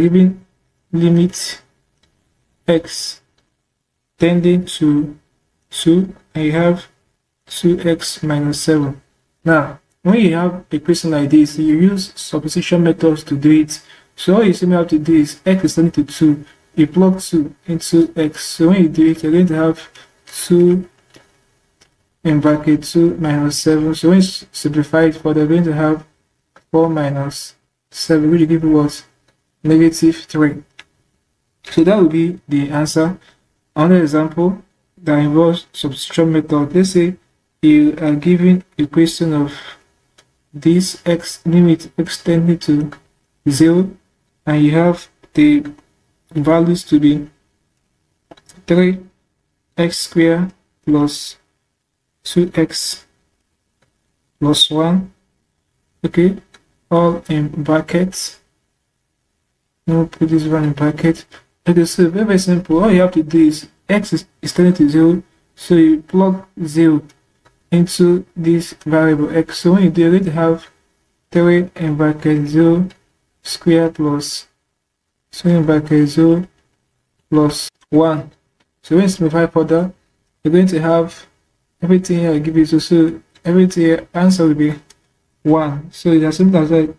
given limit x tending to 2 and you have 2x minus 7. Now, when you have a question like this, you use substitution methods to do it. So all you simply have to do is x is tending to 2. You plug 2 into x. So when you do it, you're going to have 2 in bracket 2 minus 7. So when you simplify it further, you're going to have 4 minus 7, which will give you what? Negative 3. So that will be the answer. Another example that involves substitution method. Let's say you are given a question of this x limit extending to 0 and you have the values to be 3 x squared plus 2x plus 1 okay all in brackets no put this one in bracket okay so very, very simple. All you have to do is x is, is to 0 so you plug 0 into this variable x. So when you do it you're have 3 in bracket 0 square plus 2 in bracket 0 plus 1 so when you simplify further you're going to have everything here I give you. So, so everything here answer will be 1 so it's as simple as that